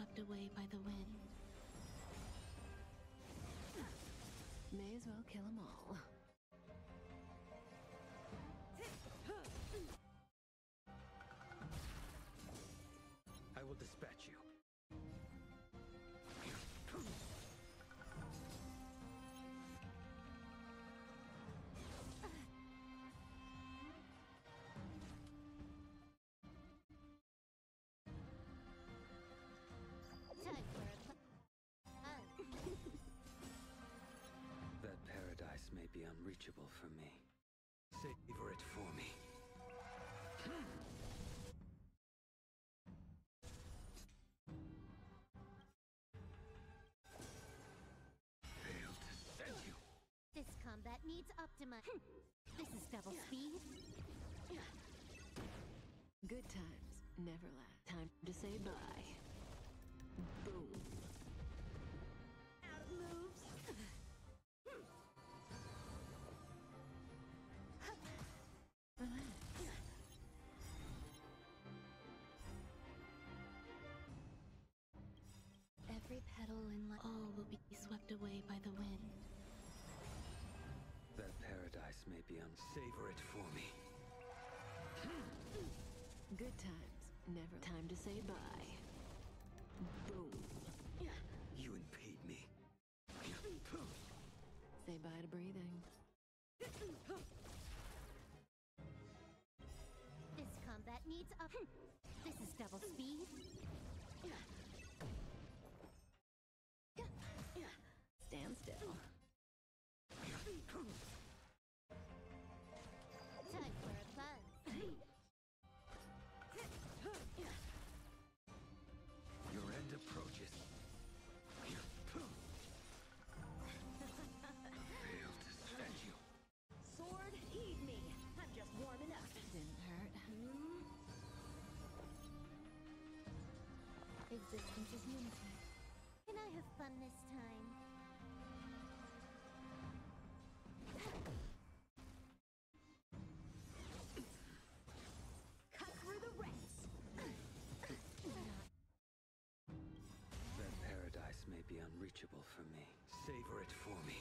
swept away by the wind. May as well kill them all. Be unreachable for me. Savor it for me. Fail to send you. This combat needs optima. Hmm. This is double speed. Good times never last. Time to say bye. Boom. Petal in life, all will be swept away by the wind. That paradise may be unsavor it for me. Hmm. Good times never. Time to say bye. Boom. You impede me. Say bye to breathing. This combat needs up. Hmm. This is double speed. Existence is unity. Can I have fun this time? Cut through the ranks. That paradise may be unreachable for me. Savor it for me.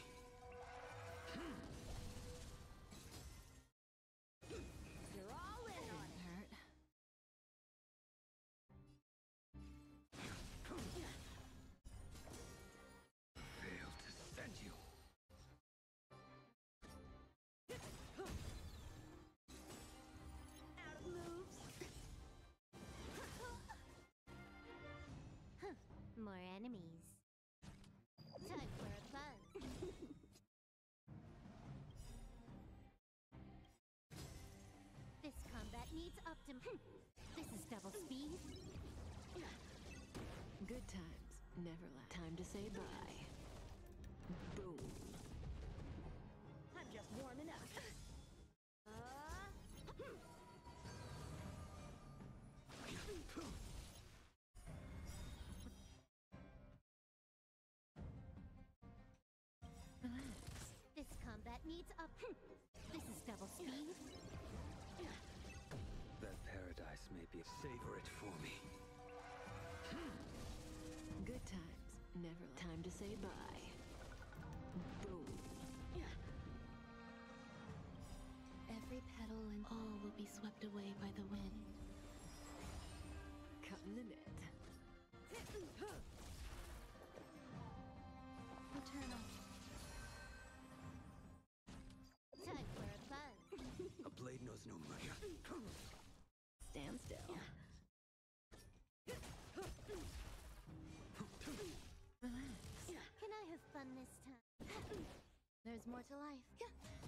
More enemies. Time for a buzz. this combat needs optim. This is double speed. Good times never last. Time to say bye. Boom. This combat needs up. Hmm. This is double speed. That paradise may be. Savor it for me. Hmm. Good times never last. Time to say bye. Boom. Every petal and all will be swept away by the wind. A blade knows no mercy. Stand still. Relax. Can I have fun this time? There's more to life.